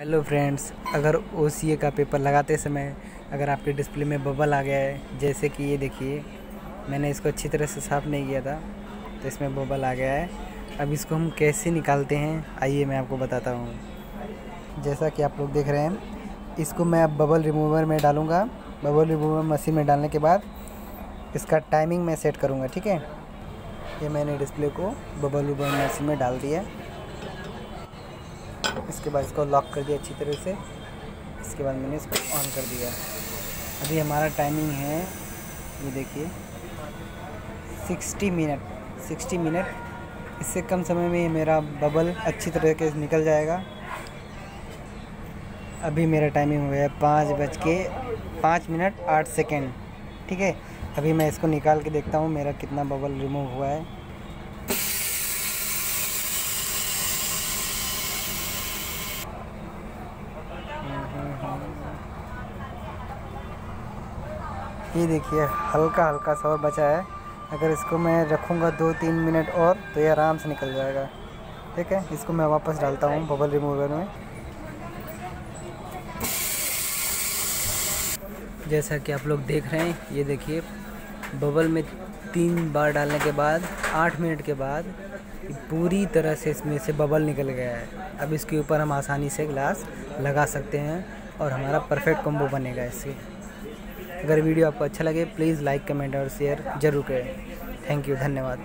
Hello friends अगर OCA का paper लगाते समय अगर आपके डिस्प्ले में बबल आ गया है, जैसे कि ये देखिए, मैंने इसको अच्छी तरह से साफ़ नहीं किया था तो इसमें बबल आ गया है। अब इसको हम कैसे निकालते हैं, आइए मैं आपको बताता हूँ। जैसा कि आप लोग देख रहे हैं, इसको मैं अब बबल रिमूवर में डालूँगा। बबल रिमूवर मशीन में डालने के बाद इसका टाइमिंग मैं सेट करूँगा, ठीक है? ये मैंने डिस्प्ले को बबल रिमूवर मशीन में डाल दिया इसके बाद इसको लॉक कर दिया अच्छी तरह से। इसके बाद मैंने इसको ऑन कर दिया। अभी हमारा टाइमिंग है, ये देखिए 60 मिनट 60 मिनट इससे कम समय में मेरा बबल अच्छी तरह के निकल जाएगा। अभी मेरा टाइमिंग हो गया है पाँच बज के पाँच मिनट आठ सेकेंड ठीक है? अभी मैं इसको निकाल के देखता हूँ, मेरा कितना बबल रिमूव हुआ है। ये देखिए, हल्का हल्का सा और बचा है। अगर इसको मैं रखूँगा दो तीन मिनट और तो ये आराम से निकल जाएगा। ठीक है? इसको मैं वापस डालता हूँ बबल रिमूवर में। जैसा कि आप लोग देख रहे हैं, ये देखिए बबल में तीन बार डालने के बाद, आठ मिनट के बाद पूरी तरह से इसमें से बबल निकल गया है। अब इसके ऊपर हम आसानी से ग्लास लगा सकते हैं और हमारा परफेक्ट कॉम्बो बनेगा इससे। अगर वीडियो आपको अच्छा लगे प्लीज़ लाइक कमेंट और शेयर ज़रूर करें। थैंक यू धन्यवाद।